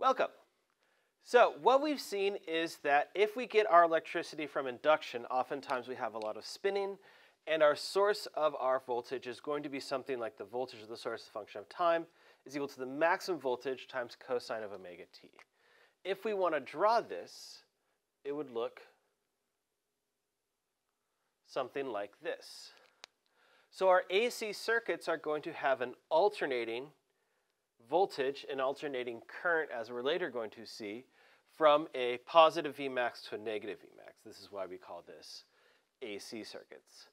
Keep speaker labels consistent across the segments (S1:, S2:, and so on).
S1: Welcome. So what we've seen is that if we get our electricity from induction, oftentimes we have a lot of spinning, and our source of our voltage is going to be something like the voltage of the source, function of time, is equal to the maximum voltage times cosine of omega t. If we want to draw this, it would look something like this. So our AC circuits are going to have an alternating voltage and alternating current, as we're later going to see, from a positive Vmax to a negative Vmax. This is why we call this AC circuits.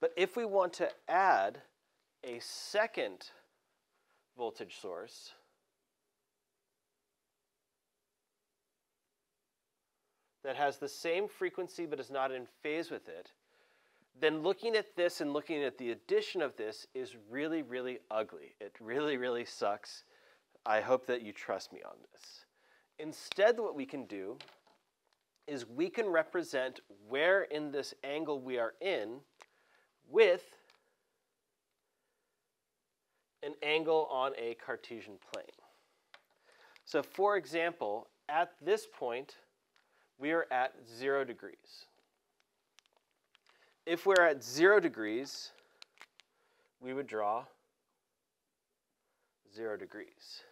S1: But if we want to add a second voltage source, that has the same frequency but is not in phase with it, then looking at this and looking at the addition of this is really, really ugly. It really, really sucks. I hope that you trust me on this. Instead, what we can do is we can represent where in this angle we are in with an angle on a Cartesian plane. So for example, at this point, we are at zero degrees. If we're at zero degrees, we would draw zero degrees.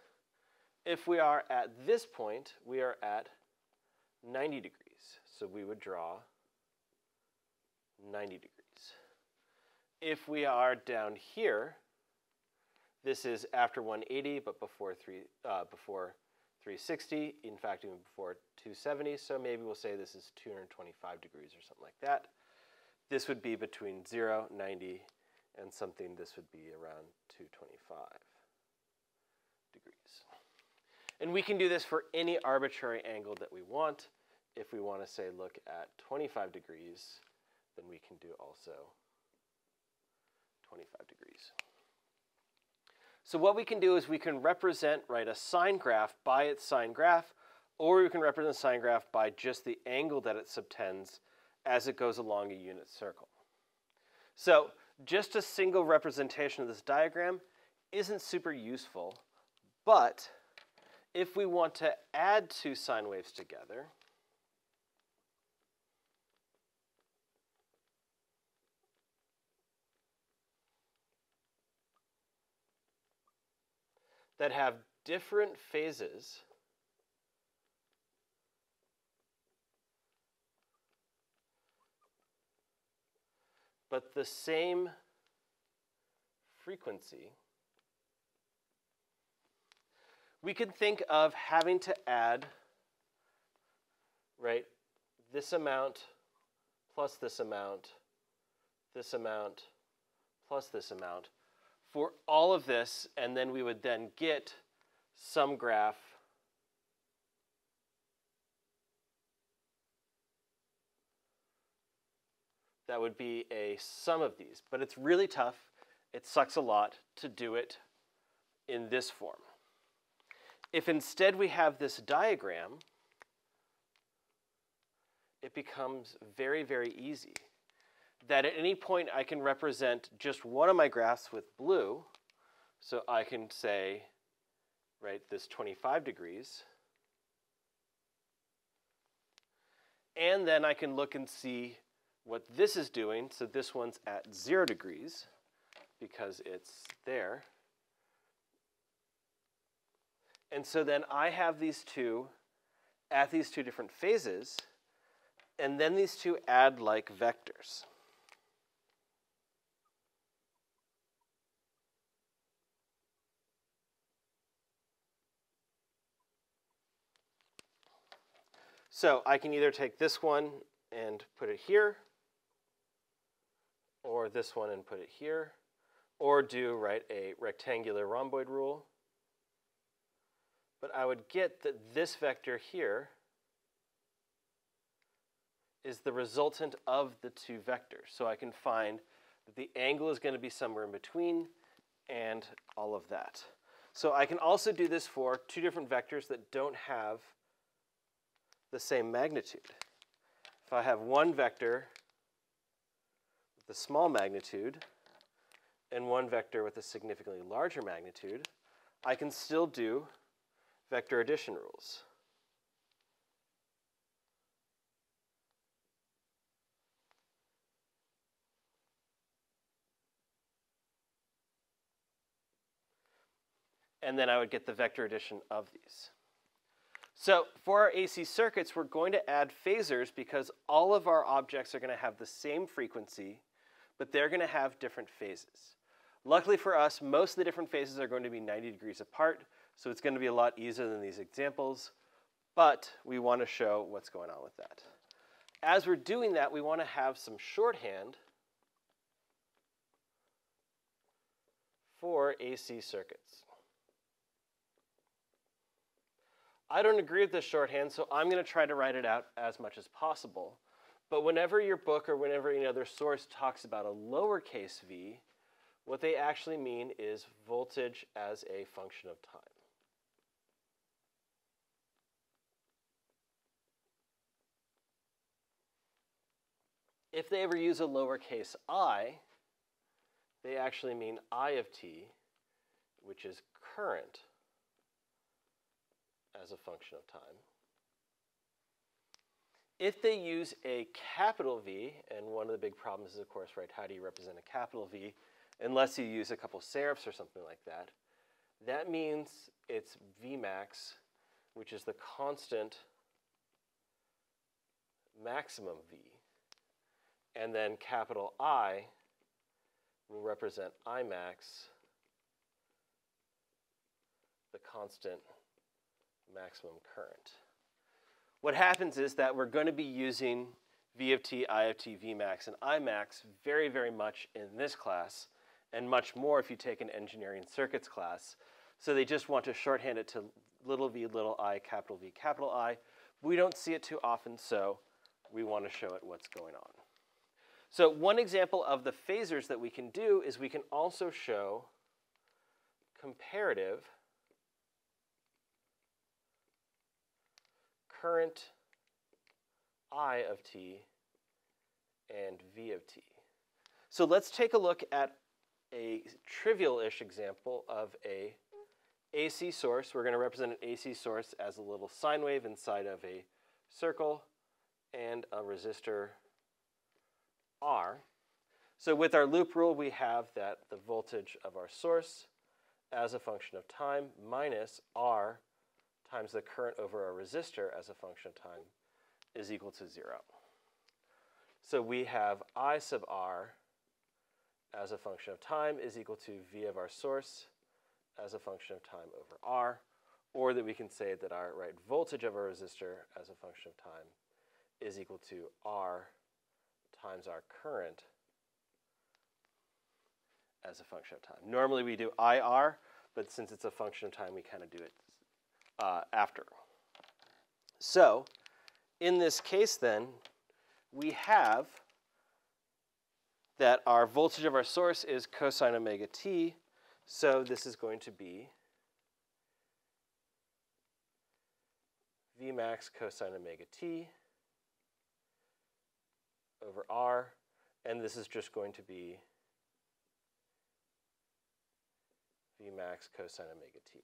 S1: If we are at this point, we are at 90 degrees. So we would draw 90 degrees. If we are down here, this is after 180, but before, three, uh, before 360, in fact, even before 270. So maybe we'll say this is 225 degrees or something like that. This would be between 0, 90, and something this would be around 225 degrees. And we can do this for any arbitrary angle that we want. If we want to say look at 25 degrees, then we can do also 25 degrees. So what we can do is we can represent, right, a sine graph by its sine graph, or we can represent a sine graph by just the angle that it subtends as it goes along a unit circle. So just a single representation of this diagram isn't super useful, but if we want to add two sine waves together, that have different phases but the same frequency, we could think of having to add, right, this amount plus this amount, this amount plus this amount for all of this, and then we would then get some graph that would be a sum of these. But it's really tough. It sucks a lot to do it in this form. If instead we have this diagram, it becomes very, very easy that at any point I can represent just one of my graphs with blue. So I can say, right, this 25 degrees. And then I can look and see what this is doing. So this one's at zero degrees because it's there. And so then I have these two at these two different phases, and then these two add like vectors. So I can either take this one and put it here, or this one and put it here, or do right a rectangular rhomboid rule. But I would get that this vector here is the resultant of the two vectors. So I can find that the angle is going to be somewhere in between and all of that. So I can also do this for two different vectors that don't have the same magnitude. If I have one vector with a small magnitude and one vector with a significantly larger magnitude, I can still do vector addition rules. And then I would get the vector addition of these. So for our AC circuits, we're going to add phasors because all of our objects are going to have the same frequency, but they're going to have different phases. Luckily for us, most of the different phases are going to be 90 degrees apart, so it's going to be a lot easier than these examples, but we want to show what's going on with that. As we're doing that, we want to have some shorthand for AC circuits. I don't agree with this shorthand, so I'm going to try to write it out as much as possible. But whenever your book or whenever any other source talks about a lowercase v, what they actually mean is voltage as a function of time. If they ever use a lowercase i, they actually mean I of t, which is current as a function of time. If they use a capital V, and one of the big problems is, of course, right, how do you represent a capital V unless you use a couple serifs or something like that, that means it's Vmax, which is the constant maximum V. And then capital I will represent Imax, the constant maximum current. What happens is that we're going to be using V of t, I of t, Vmax, and Imax very, very much in this class, and much more if you take an engineering circuits class. So they just want to shorthand it to little v, little i, capital V, capital I. We don't see it too often, so we want to show it what's going on. So one example of the phasors that we can do is we can also show comparative current I of t and V of t. So let's take a look at a trivial-ish example of a AC source. We're going to represent an AC source as a little sine wave inside of a circle and a resistor R. So with our loop rule, we have that the voltage of our source as a function of time minus R times the current over our resistor as a function of time is equal to 0. So we have I sub r as a function of time is equal to V of our source as a function of time over R, or that we can say that our right voltage of our resistor as a function of time is equal to R times our current as a function of time. Normally we do IR, but since it's a function of time, we kind of do it uh, after. So in this case then, we have that our voltage of our source is cosine omega t, so this is going to be V max cosine omega t over R, and this is just going to be V max cosine omega t.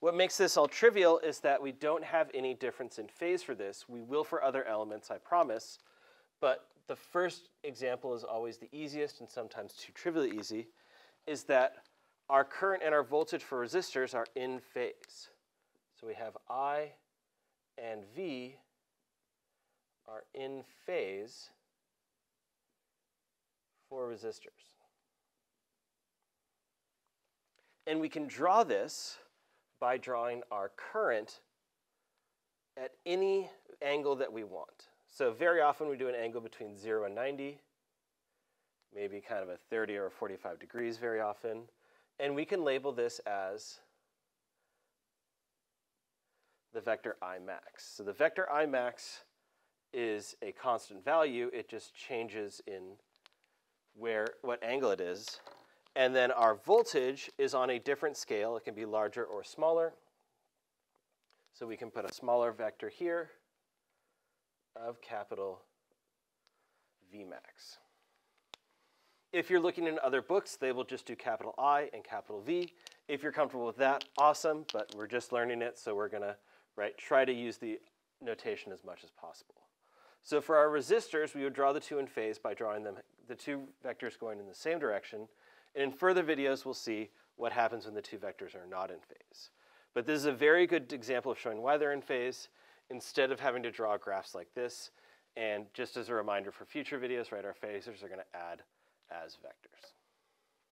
S1: What makes this all trivial is that we don't have any difference in phase for this. We will for other elements, I promise. But the first example is always the easiest and sometimes too trivially easy, is that our current and our voltage for resistors are in phase. So we have I and V are in phase for resistors. And we can draw this by drawing our current at any angle that we want. So very often we do an angle between 0 and 90, maybe kind of a 30 or 45 degrees very often. And we can label this as the vector I max. So the vector I max is a constant value. It just changes in where what angle it is. And then our voltage is on a different scale. It can be larger or smaller. So we can put a smaller vector here of capital Vmax. If you're looking in other books, they will just do capital I and capital V. If you're comfortable with that, awesome, but we're just learning it, so we're gonna right, try to use the notation as much as possible. So for our resistors, we would draw the two in phase by drawing them, the two vectors going in the same direction. And in further videos, we'll see what happens when the two vectors are not in phase. But this is a very good example of showing why they're in phase instead of having to draw graphs like this. And just as a reminder for future videos, right, our phasors are going to add as vectors.